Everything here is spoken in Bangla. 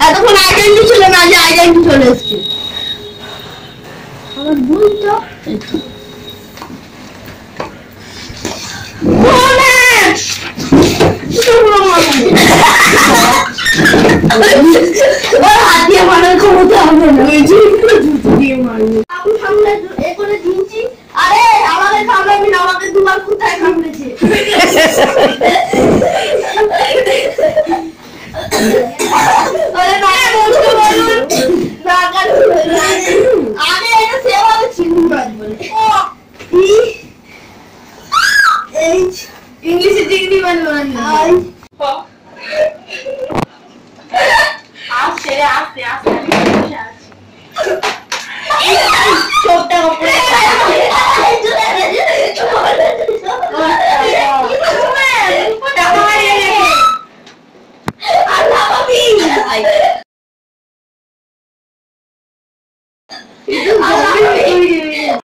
এতক্ষণ আইডেন্টি ছিল না যে আইডেন্টি চলে এসছে। আমার বইটা হাত দিয়ে মারার ক্ষমতা হবে না अरे मैं बोल तो बोल ना कर आगे है ना सेवा में चिंगू बात बोले एच इंग्लिश चिंगड़ी बन बोलना आप से आप से आप से Ah,